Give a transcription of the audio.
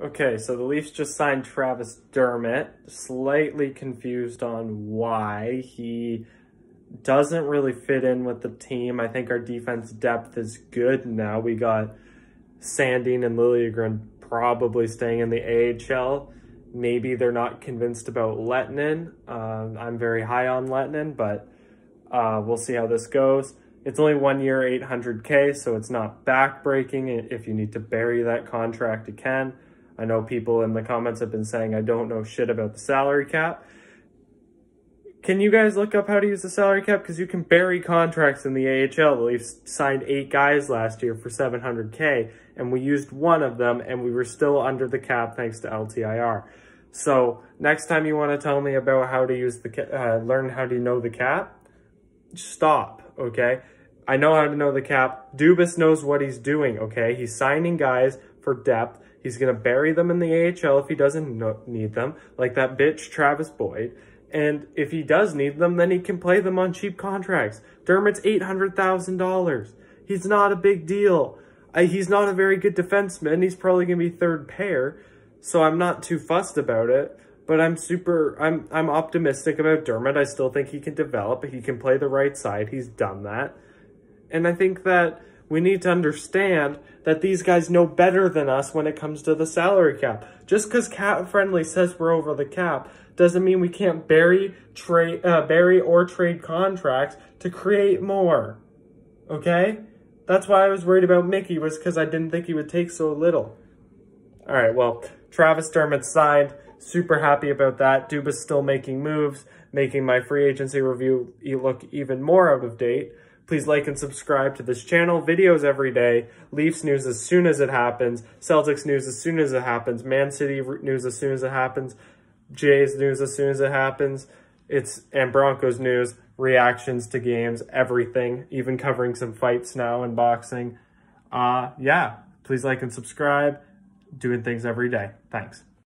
Okay, so the Leafs just signed Travis Dermott. Slightly confused on why. He doesn't really fit in with the team. I think our defense depth is good now. We got Sandin and Liljegren probably staying in the AHL. Maybe they're not convinced about Lehtonen. Uh, I'm very high on Lehtonen, but uh, we'll see how this goes. It's only one year, 800K, so it's not backbreaking. If you need to bury that contract, you can. I know people in the comments have been saying I don't know shit about the salary cap. Can you guys look up how to use the salary cap? Because you can bury contracts in the AHL. The Leafs signed eight guys last year for 700K, and we used one of them, and we were still under the cap thanks to LTIR. So next time you want to tell me about how to use the uh, learn how to know the cap, stop, okay? I know how to know the cap. Dubas knows what he's doing, okay? He's signing guys for depth. He's going to bury them in the AHL if he doesn't need them, like that bitch Travis Boyd. And if he does need them, then he can play them on cheap contracts. Dermott's $800,000. He's not a big deal. He's not a very good defenseman. He's probably going to be third pair, so I'm not too fussed about it. But I'm super, I'm, I'm optimistic about Dermott. I still think he can develop. He can play the right side. He's done that. And I think that we need to understand that these guys know better than us when it comes to the salary cap. Just because Cap Friendly says we're over the cap doesn't mean we can't bury, trade, uh, bury or trade contracts to create more. Okay? That's why I was worried about Mickey was because I didn't think he would take so little. All right, well, Travis Dermott signed. Super happy about that. Dubas still making moves, making my free agency review look even more out of date. Please like and subscribe to this channel. Videos every day. Leafs news as soon as it happens. Celtics news as soon as it happens. Man City news as soon as it happens. Jays news as soon as it happens. It's and Broncos news, reactions to games, everything, even covering some fights now in boxing. Uh, yeah, please like and subscribe. Doing things every day. Thanks.